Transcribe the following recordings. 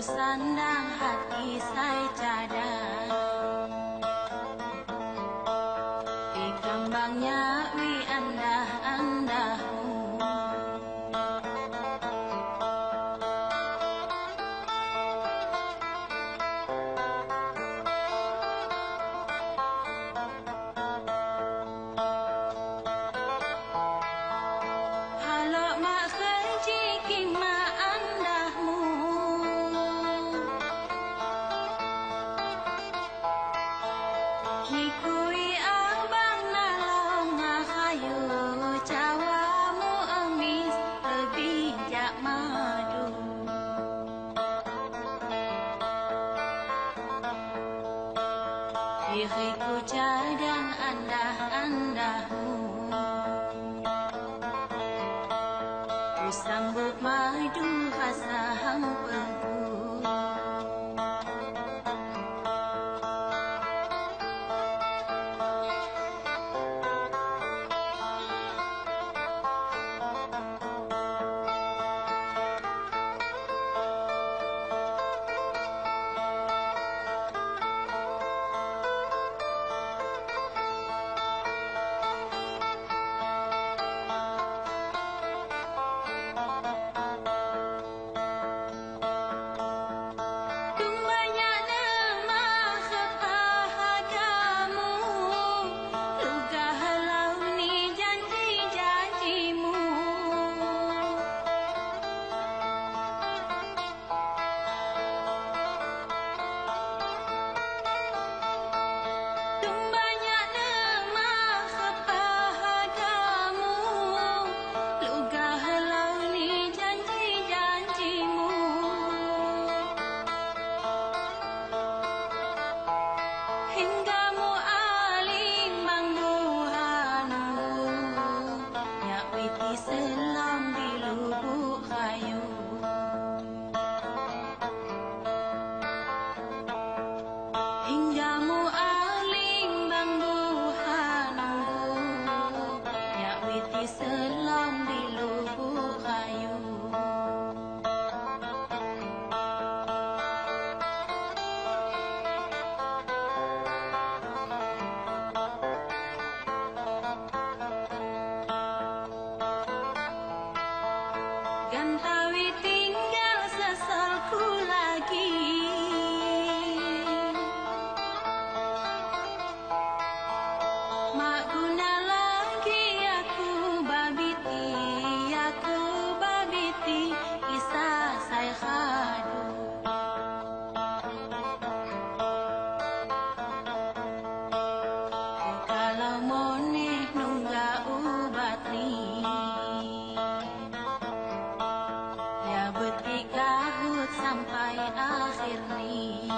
sandang hati saya cadang Ikambangnya wi anda Ikutan sampai akhir ini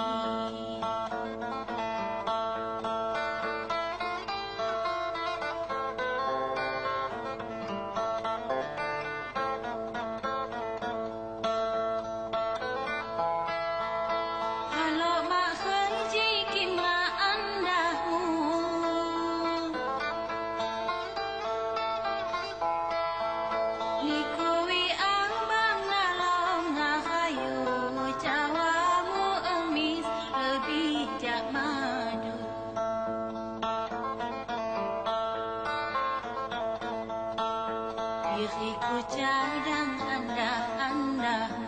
jarang anda anda